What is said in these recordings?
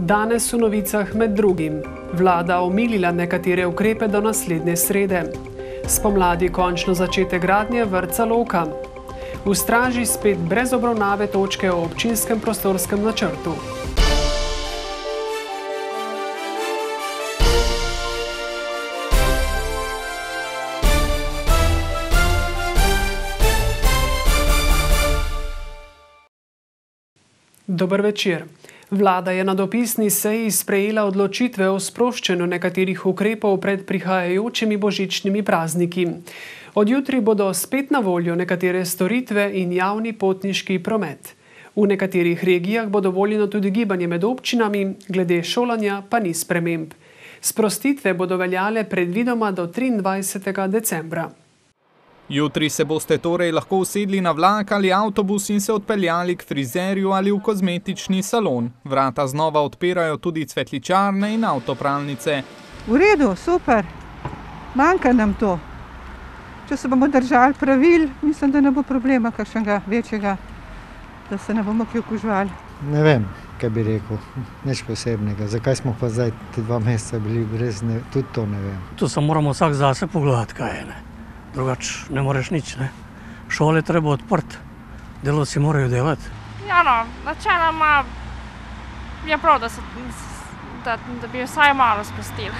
Danes v novicah med drugim vlada omilila nekatere ukrepe do naslednje srede. Spomladi končno začete gradnje vrca Loka. V straži spet brez obravnave točke o občinskem prostorskem načrtu. Dober večer. Vlada je na dopisni seji sprejela odločitve o sproščanju nekaterih ukrepov pred prihajajočimi božičnimi prazniki. Od jutri bodo spet na voljo nekatere storitve in javni potniški promet. V nekaterih regijah bo dovoljeno tudi gibanje med občinami, glede šolanja pa ni sprememb. Sprostitve bodo veljale predvidoma do 23. decembra. Jutri se boste torej lahko usedli na vlak ali avtobus in se odpeljali k frizerju ali v kozmetični salon. Vrata znova odpirajo tudi cvetličarne in avtopralnice. V redu, super, manjka nam to. Če se bomo držali pravil, mislim, da ne bo problema kakšnega večjega, da se ne bomo kje okužvali. Ne vem, kaj bi rekel, nič posebnega. Zakaj smo pa zdaj te dva meseca bili brez, ne, tudi to ne vem. Tu se moramo vsak zase pogledati, kaj je. Ne? Drugače ne moreš nič. Ne? Šole treba odprti, delovci morajo delati. Ja, no, načeloma je prav, da, se, da, da bi vsaj malo spustili.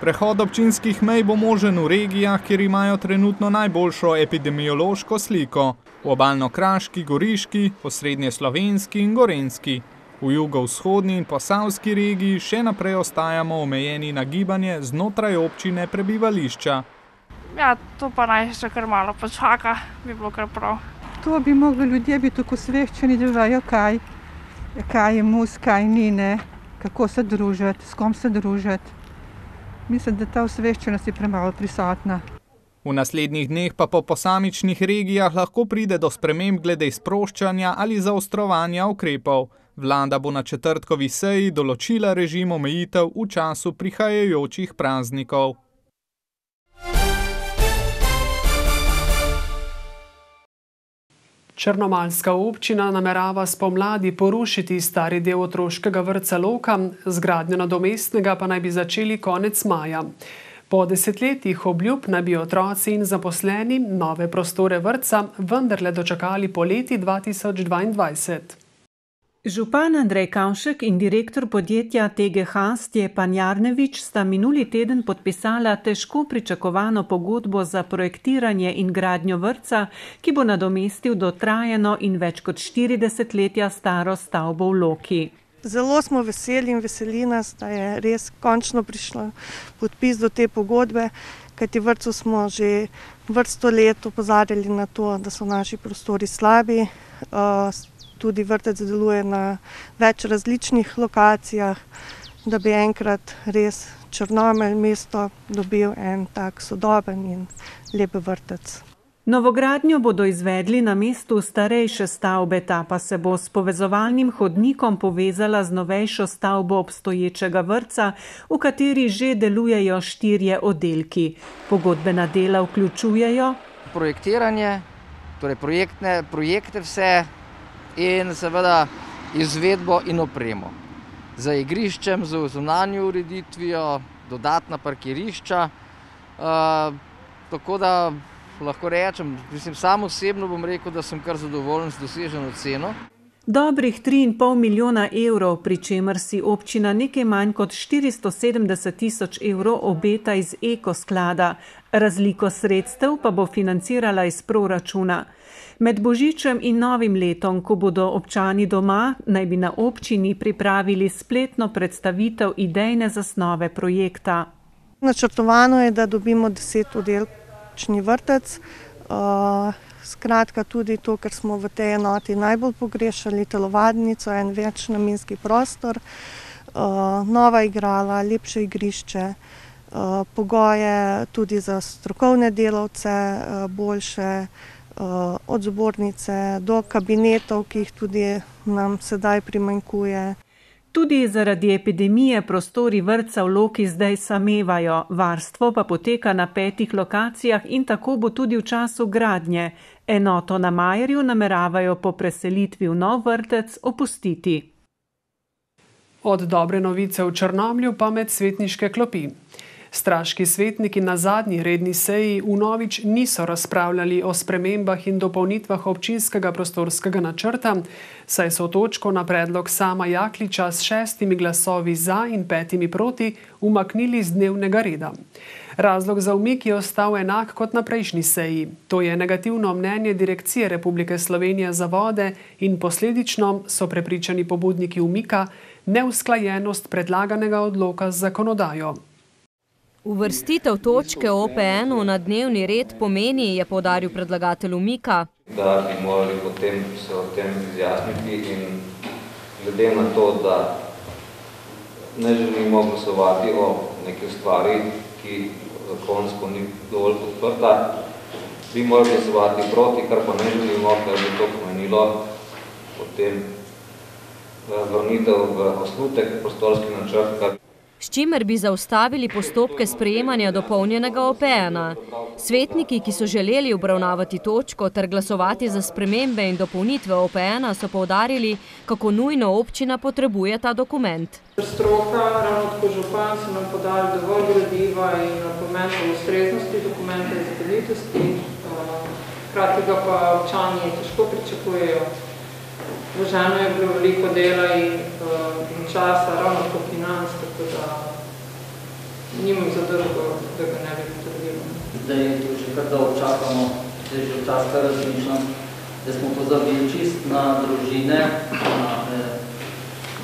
Prehod občinskih mej bo možen v regijah, kjer imajo trenutno najboljšo epidemiološko sliko. V obaljno-kraški, goriški, osrednje slovenski in gorenski. V jugovzhodni in posavski regiji še naprej ostajamo omejeni na gibanje znotraj občine prebivališča. Ja, to pa naj še kar malo počaka, bi bilo kar prav. To bi mogli ljudje biti tako sveščeni, da vejo, kaj, kaj je mus, kaj ni, ne? kako se družiti, s kom se družiti. Mislim, da ta osveščenost je premalo prisotna. V naslednjih dneh pa po posamičnih regijah lahko pride do sprememb glede sproščanja ali zaostrovanja ukrepov. Vlada bo na četrtkovi seji določila režim omejitev v času prihajajočih praznikov. Črnomalska občina namerava spomladi porušiti stari del otroškega vrca Loka, zgradnjo nadomestnega pa naj bi začeli konec maja. Po desetletjih obljub naj bi otroci in zaposleni nove prostore vrca vendarle dočakali poleti 2022. Župan Andrej Kavšek in direktor podjetja TGH Stjepan Jarnevič sta minuli teden podpisala težko pričakovano pogodbo za projektiranje in gradnjo vrca, ki bo nadomestil dotrajeno in več kot 40 letja staro stavbo v Loki. Zelo smo veseli in veseli nas, da je res končno prišlo podpis do te pogodbe, kajti vrtu smo že vrsto let opozarjali na to, da so naši prostori slabi. Tudi vrtec deluje na več različnih lokacijah, da bi enkrat res Črnomelj mesto dobil en tak sodoben in lep vrtec. Novogradnjo bodo izvedli na mestu starejše stavbe, ta pa se bo s povezovalnim hodnikom povezala z novejšo stavbo obstoječega vrca, v kateri že delujejo štirje oddelki. Pogodbena dela vključujejo projektiranje, torej projektne, projekte vse, in seveda izvedbo in opremo. Za igriščem, za zunanjo ureditvijo, dodatna parkirišča. Uh, tako da lahko rečem, mislim, sam osebno bom rekel, da sem kar zadovoljen z doseženo ceno. Dobrih 3,5 milijona evrov, pri čemer si občina nekaj manj kot 470 tisoč evrov obeta iz ekosklada, razliko sredstev pa bo financirala iz proračuna. Med Božičem in novim letom, ko bodo občani doma, naj bi na občini pripravili spletno predstavitev idejne zasnove projekta. Načrtovano je, da dobimo deset oddelčni vrtec. Uh, skratka, tudi to, kar smo v tej enoti najbolj pogrešali, telovadnico, en večnamenski prostor, uh, nova igrala, lepše igrišče, uh, pogoje tudi za strokovne delavce, uh, boljše. Eh, od zbornice do kabinetov, ki jih tudi nam sedaj primanjkuje. Tudi zaradi epidemije prostori vrtca v Loki zdaj samevajo, varstvo pa poteka na petih lokacijah in tako bo tudi v času gradnje. Enoto na Majerju nameravajo po preselitvi v nov vrtec opustiti. Od dobre novice v Črnomlju pa med svetniške klopi. Straški svetniki na zadnji redni seji v Novič niso razpravljali o spremembah in dopolnitvah občinskega prostorskega načrta, saj so točko na predlog sama Jakliča s šestimi glasovi za in petimi proti umaknili z dnevnega reda. Razlog za umik je ostal enak kot na prejšnji seji. To je negativno mnenje Direkcije Republike Slovenije za vode in posledično so prepričani pobudniki umika neusklajenost predlaganega odloka z zakonodajo. Uvrstitev točke OPN-u na dnevni red pomeni, je povdaril predlagatelj umika, da bi morali potem se o tem izjasniti in glede na to, da ne želimo glasovati o nekaj stvari, ki zakonsko ni dovolj podprta, bi morali glasovati proti, kar pa ne želimo, ker bi to pomenilo potem vrnitev v osnutek prostorski načrt, s čimer bi zaustavili postopke sprejemanja dopolnjenega OPN-a. Svetniki, ki so želeli obravnavati točko ter glasovati za spremembe in dopolnitve OPN-a, so povdarili, kako nujno občina potrebuje ta dokument. Stroka, ravno tako župan, so nam podali dovolj gradiva in pomen ustreznosti dokumenta izgleditosti, hkrati ga pa občani težko pričakujejo. Vloženo je bilo veliko dela in, uh, in časa, ravno po financ, tako da nimam zadrgo, da ga ne bi potrebilo. Zdaj je tu že kar dolgo čakamo, zdaj že včas kar razmišljam, da smo pozabili čist na družine, na eh,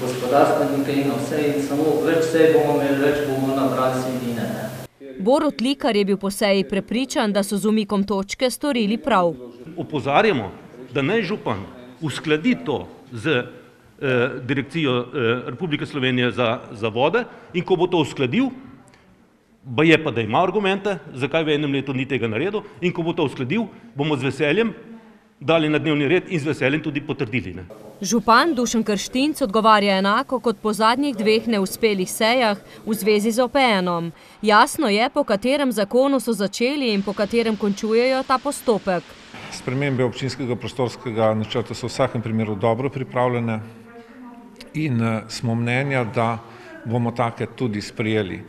gospodarstvenike in na vse in samo več vse bomo imeli, več bomo nabrali sredine. Borut Likar je bil po seji prepričan, da so z umikom točke storili prav. Opozarjamo, da naj župan uskladi to z eh, direkcijo eh, Republike Slovenije za, za vode in ko bo to uskladil, pa je pa, da ima argumente, zakaj v enem letu ni tega naredil in ko bo to uskladil, bomo z veseljem dali na dnevni red in z veseljem tudi potrdili. Ne. Župan Dušan Krštinc odgovarja enako kot po zadnjih dveh neuspelih sejah v zvezi z OPN-om. Jasno je, po katerem zakonu so začeli in po katerem končujejo ta postopek. Spremembe občinskega prostorskega načrta so v vsakem primeru dobro pripravljene in smo mnenja, da bomo take tudi sprijeli.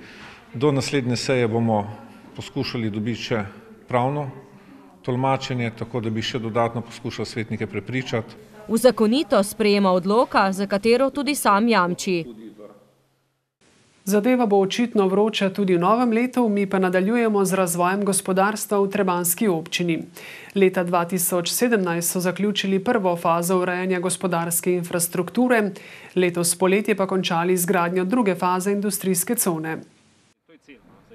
Do naslednje seje bomo poskušali dobiti še pravno tolmačenje, tako da bi še dodatno poskušal svetnike prepričati. V zakonito sprejema odloka, za katero tudi sam jamči. Zadeva bo očitno vroča tudi v novem letu, mi pa nadaljujemo z razvojem gospodarstva v Trebanski občini. Leta 2017 so zaključili prvo fazo urejanja gospodarske infrastrukture, letos poletje pa končali zgradnjo druge faze industrijske cone.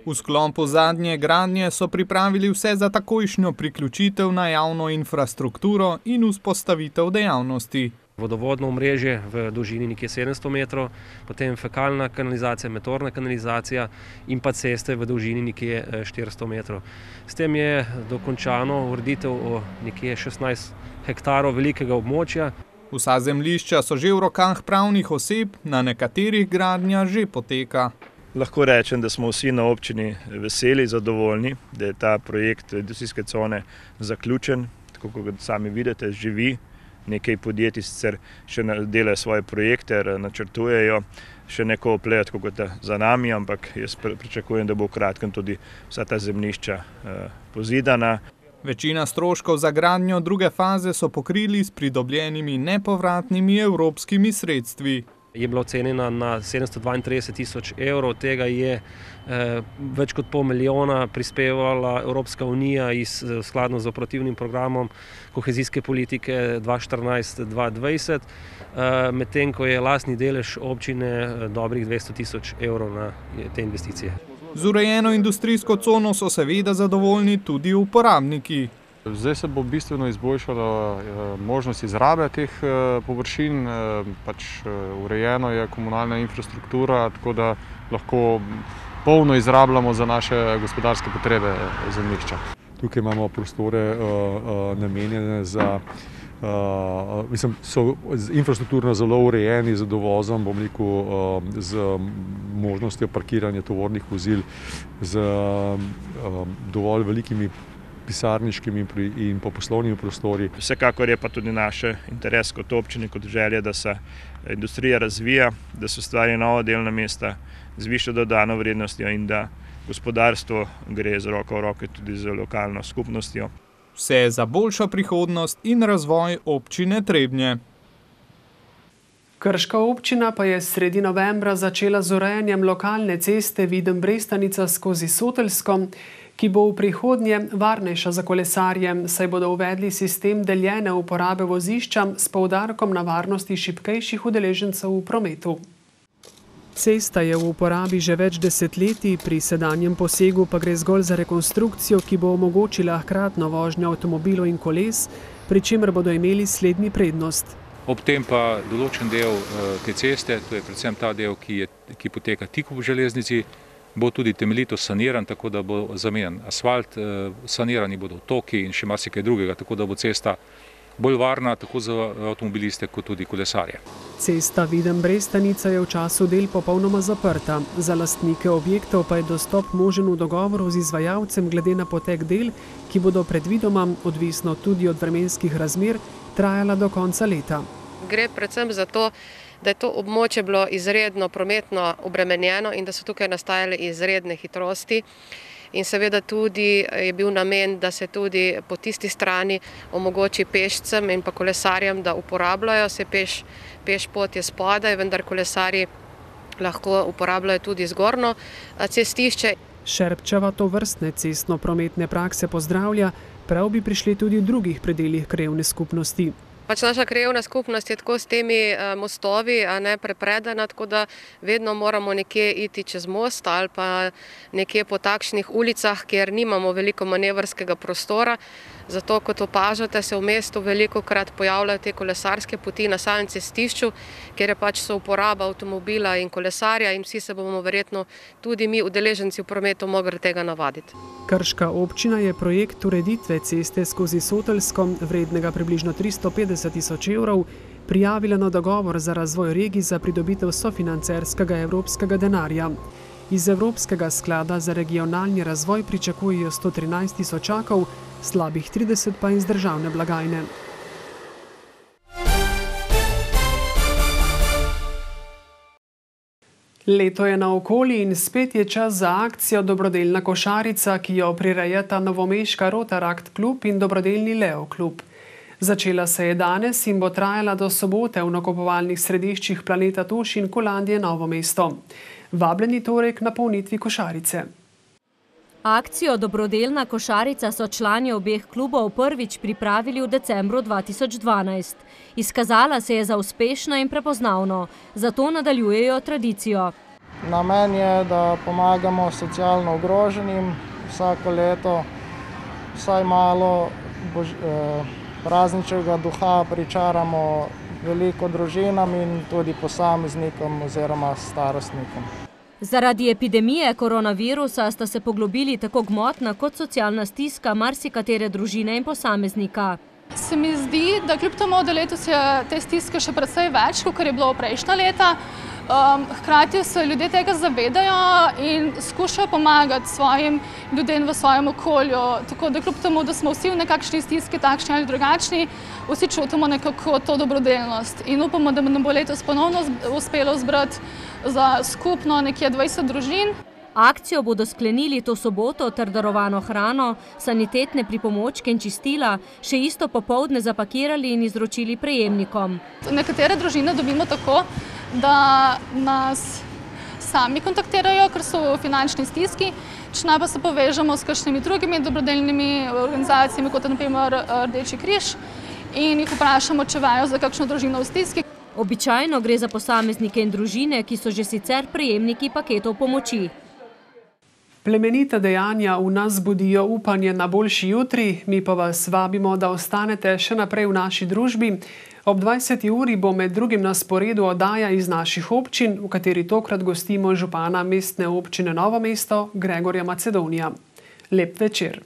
V sklopu zadnje gradnje so pripravili vse za takojšnjo priključitev na javno infrastrukturo in vzpostavitev dejavnosti. Vodovodno omrežje v dolžini nekje 700 metrov, potem fekalna kanalizacija, metorna kanalizacija in pa ceste v dolžini nekje 400 metrov. S tem je dokončano ureditev o nekje 16 hektarov velikega območja. Vsa zemlišča so že v rokah pravnih oseb, na nekaterih gradnja že poteka. Lahko rečem, da smo vsi na občini veseli, zadovoljni, da je ta projekt industrijske cone zaključen, tako kot sami vidite, živi. Nekaj podjetij sicer še delajo svoje projekte, načrtujejo, še neko oplejo, tako kot za nami, ampak jaz pričakujem, da bo v kratkem tudi vsa ta zemljišča pozidana. Večina stroškov za gradnjo druge faze so pokrili s pridobljenimi nepovratnimi evropskimi sredstvi je bila ocenjena na 732 tisoč evrov, od tega je eh, več kot pol milijona prispevala Evropska unija iz, skladno z operativnim programom kohezijske politike 2014-2020, eh, medtem ko je lastni delež občine dobrih 200 tisoč evrov na te investicije. Z urejeno industrijsko cono so seveda zadovoljni tudi uporabniki. Zdaj se bo bistveno izboljšala možnost izrabe teh površin, pač urejeno je komunalna infrastruktura, tako da lahko polno izrabljamo za naše gospodarske potrebe zemljišča. Tukaj imamo prostore namenjene za, mislim, so infrastrukturno zelo urejeni z dovozom, bom rekel, z možnostjo parkiranja tovornih vozil, z dovolj velikimi pisarniškimi in po poslovnimi prostori. Vsekakor je pa tudi naše interes kot občine, kot želje, da se industrija razvija, da se ustvarja nova delovna mesta z višjo dodano vrednostjo in da gospodarstvo gre z roko v roke tudi z lokalno skupnostjo. Vse za boljšo prihodnost in razvoj občine Trebnje. Krška občina pa je sredi novembra začela z urejanjem lokalne ceste Videm Brestanica skozi Sotelsko, ki bo v prihodnje varnejša za kolesarje, saj bodo uvedli sistem deljene uporabe vozišča s poudarkom na varnosti šipkejših udeležencev v prometu. Cesta je v uporabi že več desetletij, pri sedanjem posegu pa gre zgolj za rekonstrukcijo, ki bo omogočila hkratno vožnjo avtomobilov in koles, pri čemer bodo imeli slednji prednost. Ob tem pa določen del te ceste, to je predvsem ta del, ki, je, ki poteka tik ob železnici, bo tudi temeljito saniran, tako da bo zamenjan asfalt, sanirani bodo toki in še marsikaj drugega, tako da bo cesta bolj varna tako za avtomobiliste kot tudi kolesarje. Cesta Videm Brestanica je v času del popolnoma zaprta. Za lastnike objektov pa je dostop možen v dogovoru z izvajalcem glede na potek del, ki bodo predvidoma, odvisno tudi od vremenskih razmer, trajala do konca leta. Gre predvsem za to, da je to območje bilo izredno prometno obremenjeno in da so tukaj nastajale izredne hitrosti. In seveda tudi je bil namen, da se tudi po tisti strani omogoči pešcem in pa kolesarjem, da uporabljajo se peš, peš pot je spodaj, vendar kolesarji lahko uporabljajo tudi zgornjo cestišče. Šerpčeva to vrstne cestno-prometne prakse pozdravlja, prav bi prišli tudi v drugih predeljih krajevne skupnosti. Pač naša krajevna skupnost je tako s temi mostovi ne, prepredena, tako da vedno moramo nekje iti čez most ali pa nekje po takšnih ulicah, kjer nimamo veliko manevrskega prostora. Zato, kot opažate, se v mestu veliko krat pojavljajo te kolesarske poti na samem cestišču, kjer je pač so uporaba avtomobila in kolesarja in vsi se bomo verjetno tudi mi, udeleženci v prometu, mogli tega navaditi. Krška občina je projekt ureditve ceste skozi Sotelsko, vrednega približno 350 tisoč evrov, prijavila na dogovor za razvoj regij za pridobitev sofinancerskega evropskega denarja. Iz Evropskega sklada za regionalni razvoj pričakujejo 113 tisočakov, slabih 30 pa iz državne blagajne. Leto je naokoli in spet je čas za akcijo Dobrodelna košarica, ki jo prirejata Novomeška Rotarakt klub in Dobrodelni Leo klub. Začela se je danes in bo trajala do sobote v nakupovalnih središčih Planeta Tuš in Kolandije Novo mesto. Vabljeni torej k napolnitvi košarice. Akcijo Dobrodelna košarica so člani obeh klubov prvič pripravili v decembru 2012. Izkazala se je za uspešno in prepoznavno, zato nadaljujejo tradicijo. Namen je, da pomagamo socialno ogroženim vsako leto, vsaj malo bož, eh, prazničnega duha pričaramo veliko družinam in tudi posameznikom oziroma starostnikom. Zaradi epidemije koronavirusa sta se poglobili tako gmotna kot socialna stiska marsikatere družine in posameznika. Se mi zdi, da kljub temu, da letos je te stiske še precej več, kot je bilo prejšnja leta, um, hkrati se ljudje tega zavedajo in skušajo pomagati svojim ljudem v svojem okolju. Tako da kljub temu, da smo vsi v nekakšni stiski, takšni ali drugačni, vsi čutimo nekako to dobrodelnost. In upamo, da nam bo letos ponovno uspelo zbrati za skupno nekje 20 družin. Akcijo bodo sklenili to soboto ter darovano hrano, sanitetne pripomočke in čistila, še isto popoldne zapakirali in izročili prejemnikom. Nekatere družine dobimo tako, da nas sami kontaktirajo, ker so v finančni stiski, če ne pa se povežemo s kakšnimi drugimi dobrodelnimi organizacijami, kot je na primer Rdeči križ, in jih vprašamo, če vajo za kakšno družino v stiski. Običajno gre za posameznike in družine, ki so že sicer prejemniki paketov pomoči. Plemenita dejanja v nas budijo upanje na boljši jutri, mi pa vas vabimo, da ostanete še naprej v naši družbi. Ob 20. uri bo med drugim na sporedu oddaja iz naših občin, v kateri tokrat gostimo župana mestne občine Novo mesto Gregorja Macedonija. Lep večer.